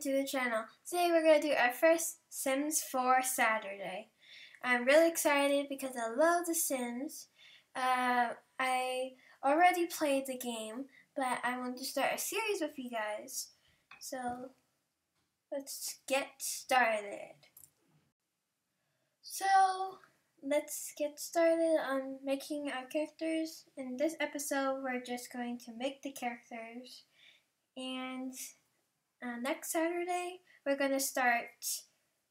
to the channel. Today we're going to do our first Sims 4 Saturday. I'm really excited because I love The Sims. Uh, I already played the game, but I want to start a series with you guys. So, let's get started. So, let's get started on making our characters. In this episode, we're just going to make the characters and uh, next Saturday we're gonna start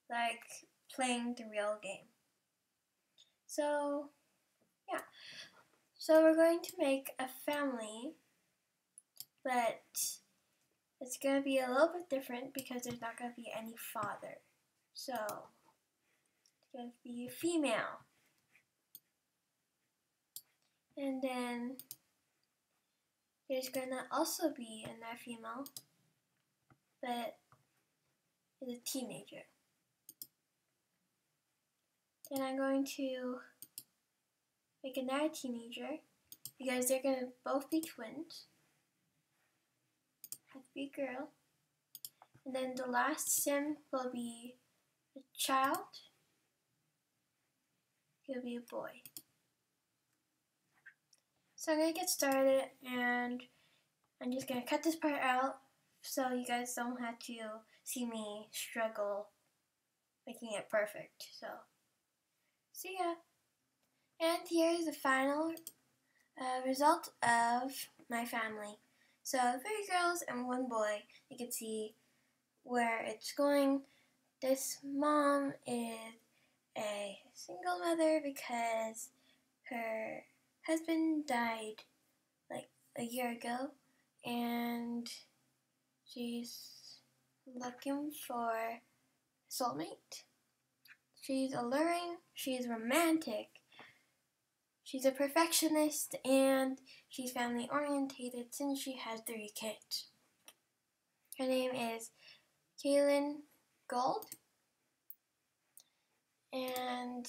like playing the real game. So yeah, so we're going to make a family, but it's gonna be a little bit different because there's not gonna be any father. So it's gonna be a female. And then there's gonna also be another female but is a teenager. Then I'm going to make another teenager because they're going to both be twins. Have to be a girl. And then the last sim will be a child. He'll be a boy. So I'm going to get started and I'm just going to cut this part out so you guys don't have to see me struggle making it perfect. So, see ya. And here is the final uh, result of my family. So, three girls and one boy. You can see where it's going. This mom is a single mother because her husband died like a year ago and She's looking for a soulmate. She's alluring, she's romantic, she's a perfectionist, and she's family orientated since she has three kids. Her name is Kaylin Gold. And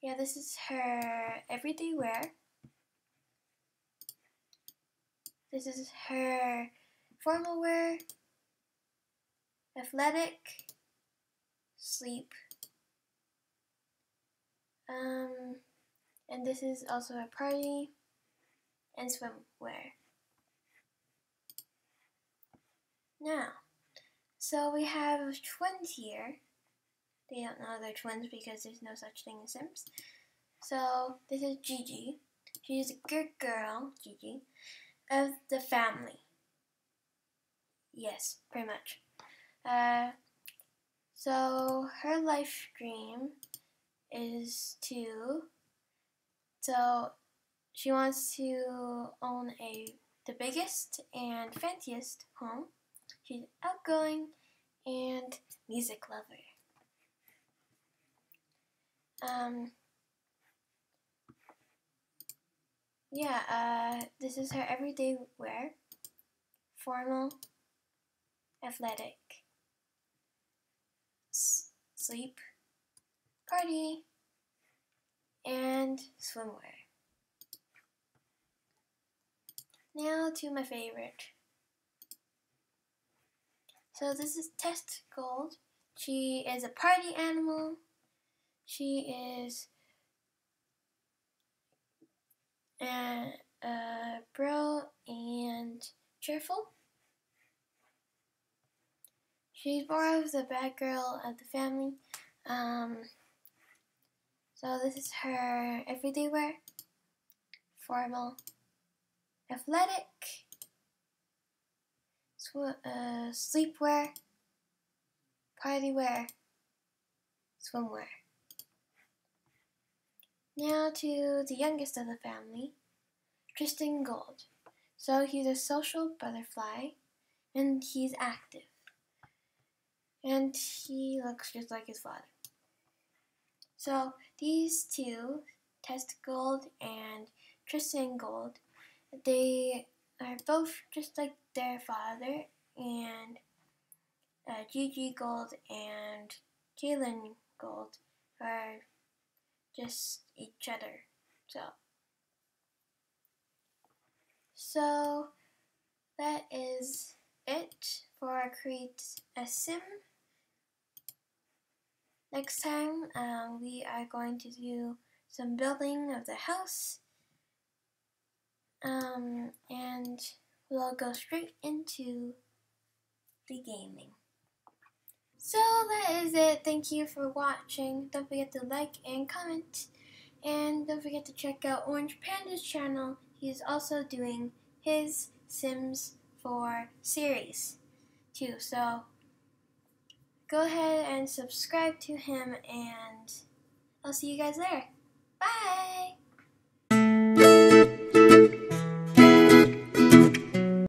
yeah, this is her everyday wear. This is her formal wear, athletic, sleep. Um, and this is also a party and swimwear. Now, so we have twins here. They don't know they're twins because there's no such thing as Sims. So this is Gigi. She's a good girl, Gigi, of the family. Yes, pretty much. Uh, so her life dream is to. So she wants to own a the biggest and fanciest home. She's outgoing and music lover. Um, yeah, uh, this is her everyday wear. Formal athletic, sleep, party, and swimwear. Now to my favorite. So this is Tess Gold. She is a party animal. She is a, a bro and cheerful. She's more of the bad girl of the family. Um, so this is her everyday wear. Formal. Athletic. Sw uh, sleepwear. Party wear. Swimwear. Now to the youngest of the family, Tristan Gold. So he's a social butterfly and he's active and he looks just like his father. So these two, Tess Gold and Tristan Gold, they are both just like their father, and uh, Gigi Gold and Kaylin Gold are just each other. So, so that is it for Create a Sim. Next time, um, we are going to do some building of the house. Um, and we'll go straight into the gaming. So that is it. Thank you for watching. Don't forget to like and comment. And don't forget to check out Orange Panda's channel. He is also doing his Sims 4 series too. So go ahead and subscribe to him and I'll see you guys there. Bye!